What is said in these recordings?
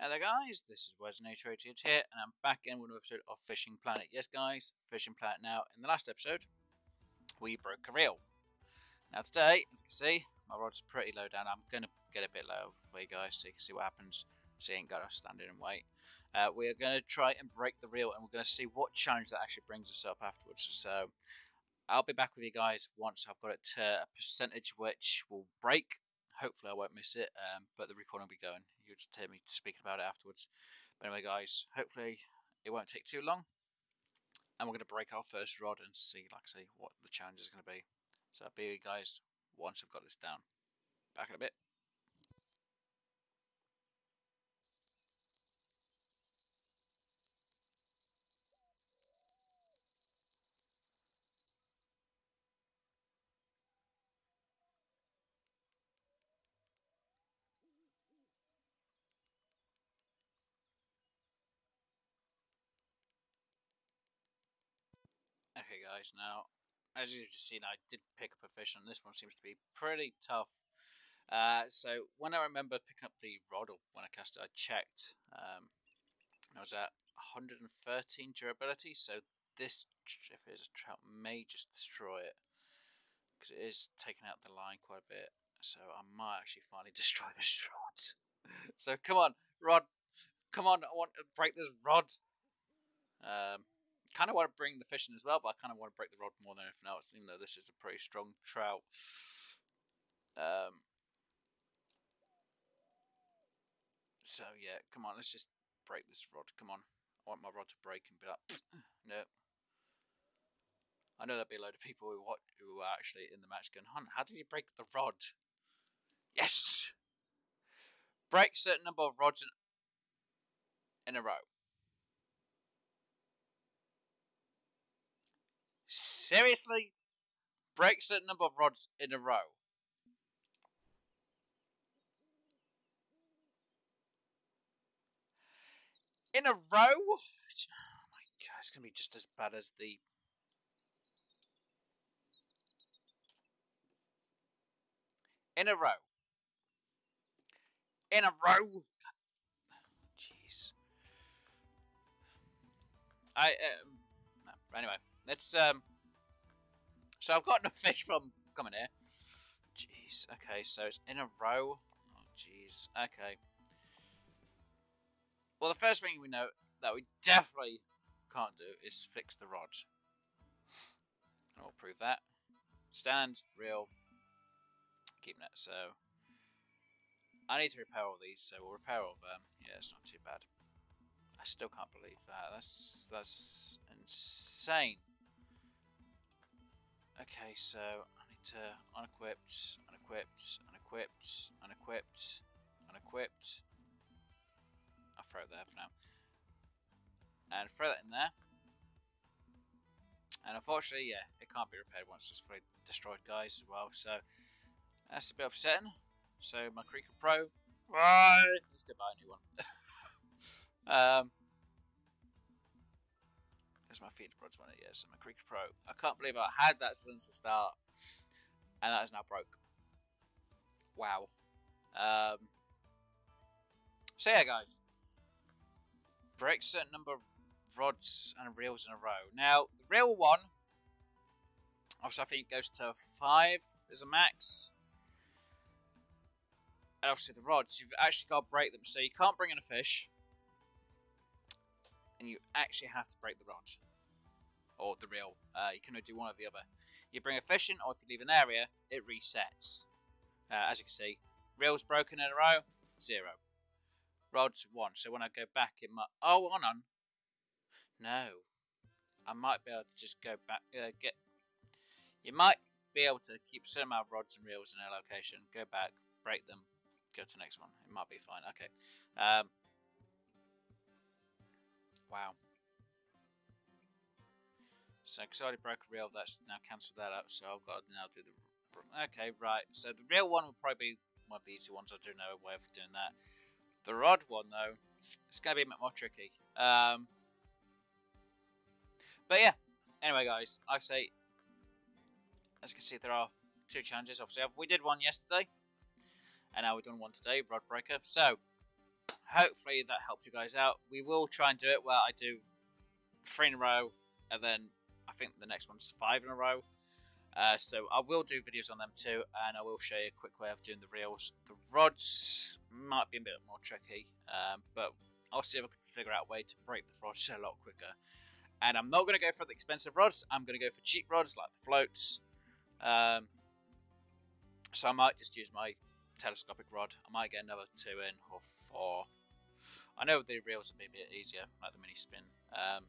Hello guys, this is Wezinator here, and I'm back in with another episode of Fishing Planet. Yes guys, Fishing Planet now. In the last episode, we broke a reel. Now today, as you can see, my rod's pretty low down. I'm going to get a bit low for you guys so you can see what happens. So you ain't got to stand in and wait. Uh, we are going to try and break the reel, and we're going to see what challenge that actually brings us up afterwards. So I'll be back with you guys once I've got it to a percentage which will break hopefully I won't miss it, um, but the recording will be going. You'll just hear me speaking about it afterwards. But anyway, guys, hopefully it won't take too long. And we're going to break our first rod and see, like I say, what the challenge is going to be. So I'll be with you guys once I've got this down. Back in a bit. Okay guys, now as you've just seen I did pick up a fish and this one seems to be pretty tough. Uh, so when I remember picking up the rod or when I cast it I checked um, I was at 113 durability so this if it is a trout may just destroy it because it is taking out the line quite a bit so I might actually finally destroy this rod. so come on rod come on I want to break this rod. Um, kind of want to bring the fishing as well, but I kind of want to break the rod more than anything else, even though this is a pretty strong trout. Um, so yeah, come on, let's just break this rod. Come on, I want my rod to break and be like, no. I know there'll be a load of people who watch, who are actually in the match going, Hun, how did you break the rod? Yes! Break certain number of rods in, in a row. Seriously? Breaks a number of rods in a row. In a row? Oh my god, it's to be just as bad as the. In a row. In a row? Jeez. I. Um, anyway. Let's um. So I've got a fish from coming here. Jeez. Okay, so it's in a row. Oh, jeez. Okay. Well, the first thing we know that we definitely can't do is fix the rod. And we'll prove that. Stand, reel, keep net. So I need to repair all these, so we'll repair all of them. Yeah, it's not too bad. I still can't believe that. That's that's insane. Okay, so I need to unequipped, unequipped, unequipped, unequipped, unequipped. I'll throw it there for now. And throw that in there. And unfortunately, yeah, it can't be repaired once it's fully destroyed, guys, as well. So that's a bit upsetting. So my Creeker Pro, right, let's go buy a new one. um, my feed rods one yes, I'm a Creeker Pro. I can't believe I had that since the start, and that is now broke. Wow. Um, so yeah, guys, break certain number of rods and reels in a row. Now, the reel one, obviously, I think it goes to five as a max. And obviously, the rods, you've actually got to break them. So you can't bring in a fish, and you actually have to break the rod or the reel. Uh, you can only do one or the other. You bring a fish in, or if you leave an area, it resets. Uh, as you can see, reel's broken in a row, zero. Rod's one. So when I go back, it might. Oh, on on. No, I might be able to just go back. Uh, get. You might be able to keep some of rods and reels in a location. Go back, break them, go to the next one. It might be fine. Okay. Um, wow. So, because I already broke a reel, that's now cancelled that out. So I've got to now do the. Okay, right. So the real one will probably be one of the easy ones. I do know a way of doing that. The rod one, though, it's going to be a bit more tricky. Um, but yeah. Anyway, guys, like I say, as you can see, there are two challenges. Obviously, we did one yesterday, and now we've done one today, rod breaker. So, hopefully that helps you guys out. We will try and do it where I do three in a row, and then I think the next one's five in a row. Uh, so I will do videos on them too, and I will show you a quick way of doing the reels. The rods might be a bit more tricky, um, but I'll see if I can figure out a way to break the rods a lot quicker. And I'm not going to go for the expensive rods. I'm going to go for cheap rods like the floats. Um, so I might just use my telescopic rod. I might get another two in or four. I know the reels will be a bit easier, like the mini spin. Um,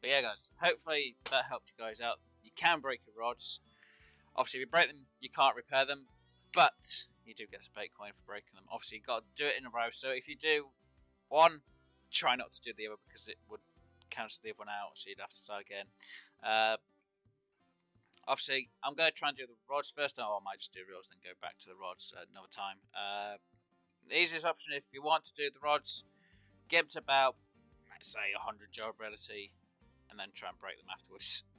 but yeah, guys, hopefully that helped you guys out. You can break your rods. Obviously, if you break them, you can't repair them, but you do get a bait coin for breaking them. Obviously, you've got to do it in a row. So if you do one, try not to do the other because it would cancel the other one out, so you'd have to start again. Uh, obviously, I'm going to try and do the rods first. Or I might just do reels, then go back to the rods another time. Uh, the easiest option, if you want to do the rods, get to about, let's say, 100 durability, and then try and break them afterwards.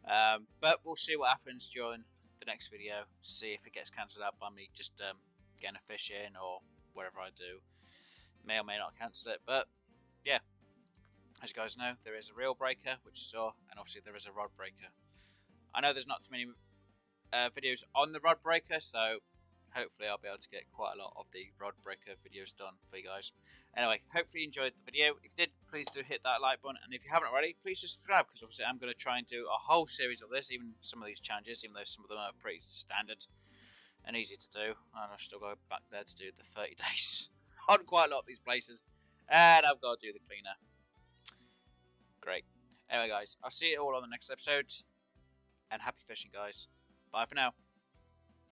Um, but we'll see what happens during the next video. See if it gets cancelled out by me just um, getting a fish in or whatever I do. May or may not cancel it, but yeah, as you guys know, there is a reel breaker, which you saw, and obviously there is a rod breaker. I know there's not too many uh, videos on the rod breaker, so hopefully I'll be able to get quite a lot of the rod breaker videos done for you guys. Anyway, hopefully you enjoyed the video. If you did, please do hit that like button, and if you haven't already, please subscribe, because obviously I'm going to try and do a whole series of this, even some of these challenges, even though some of them are pretty standard and easy to do. And I've still got back there to do the 30 days on quite a lot of these places, and I've got to do the cleaner. Great. Anyway, guys, I'll see you all on the next episode. And happy fishing, guys. Bye for now.